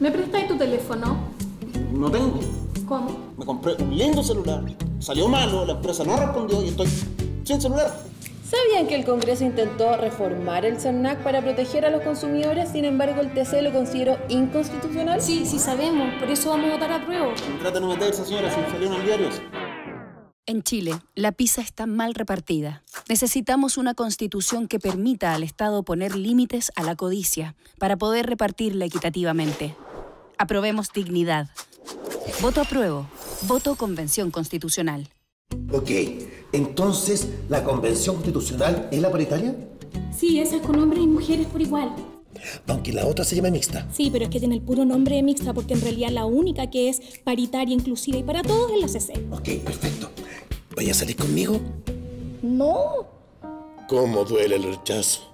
¿Me prestáis tu teléfono? No tengo. ¿Cómo? Me compré un lindo celular. Salió malo, la empresa no respondió y estoy sin celular. ¿Sabían que el Congreso intentó reformar el CERNAC para proteger a los consumidores? Sin embargo, el TC lo consideró inconstitucional. Sí, sí sabemos. Por eso vamos a votar a prueba. Trate de no meterse, señora, si salió en el diario. En Chile, la pizza está mal repartida. Necesitamos una constitución que permita al Estado poner límites a la codicia para poder repartirla equitativamente. Aprobemos dignidad. Voto apruebo. Voto Convención Constitucional. Ok, entonces, ¿la Convención Constitucional es la paritaria? Sí, esa es con hombres y mujeres por igual. Aunque la otra se llama mixta. Sí, pero es que tiene el puro nombre de mixta porque en realidad la única que es paritaria, inclusiva y para todos es la CC. Ok, perfecto. ¿Vaya a salir conmigo? No. ¿Cómo duele el rechazo?